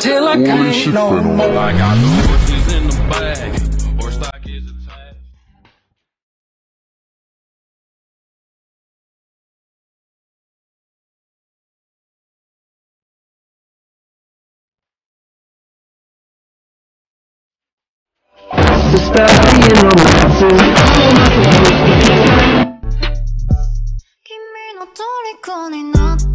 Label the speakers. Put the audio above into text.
Speaker 1: till I can't no more.
Speaker 2: I got the horses in the bag. or stock is attached.
Speaker 1: Stop
Speaker 3: the